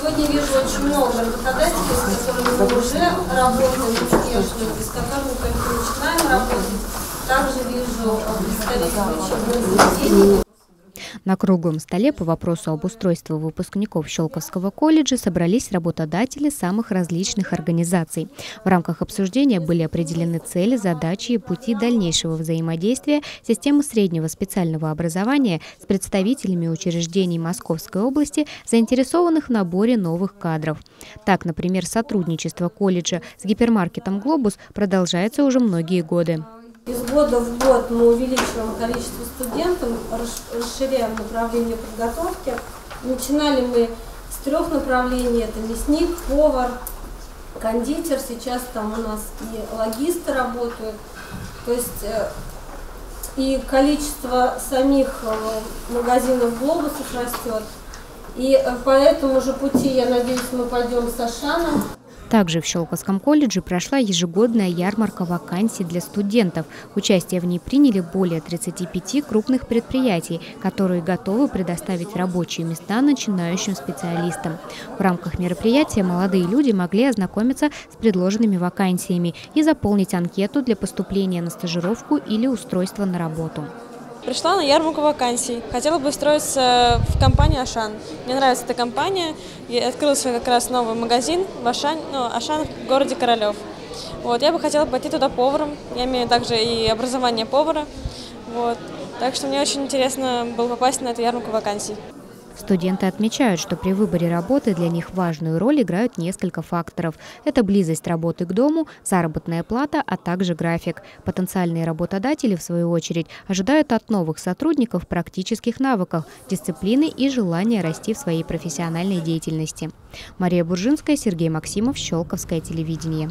Сегодня вижу очень много работодателей, с которыми мы уже работаем успешно, и с которыми только начинаем работать. Также вижу представителей учебных заведений. На круглом столе по вопросу об устройстве выпускников Щелковского колледжа собрались работодатели самых различных организаций. В рамках обсуждения были определены цели, задачи и пути дальнейшего взаимодействия системы среднего специального образования с представителями учреждений Московской области, заинтересованных в наборе новых кадров. Так, например, сотрудничество колледжа с гипермаркетом «Глобус» продолжается уже многие годы. Из года в год мы увеличиваем количество студентов, расширяем направление подготовки. Начинали мы с трех направлений, это мясник, повар, кондитер, сейчас там у нас и логисты работают. То есть э, и количество самих э, магазинов глобусов растет. И э, по этому же пути, я надеюсь, мы пойдем с Ашаном. Также в Щелковском колледже прошла ежегодная ярмарка вакансий для студентов. Участие в ней приняли более 35 крупных предприятий, которые готовы предоставить рабочие места начинающим специалистам. В рамках мероприятия молодые люди могли ознакомиться с предложенными вакансиями и заполнить анкету для поступления на стажировку или устройства на работу. Пришла на ярмарку вакансий. Хотела бы устроиться в компанию «Ашан». Мне нравится эта компания. Я открыла свой как раз новый магазин в Ашан, ну, Ашан в городе Королев. Вот, я бы хотела пойти туда поваром. Я имею также и образование повара. Вот. Так что мне очень интересно было попасть на эту ярмарку вакансий. Студенты отмечают, что при выборе работы для них важную роль играют несколько факторов. Это близость работы к дому, заработная плата, а также график. Потенциальные работодатели, в свою очередь, ожидают от новых сотрудников практических навыков, дисциплины и желания расти в своей профессиональной деятельности. Мария Буржинская, Сергей Максимов, Щелковское телевидение.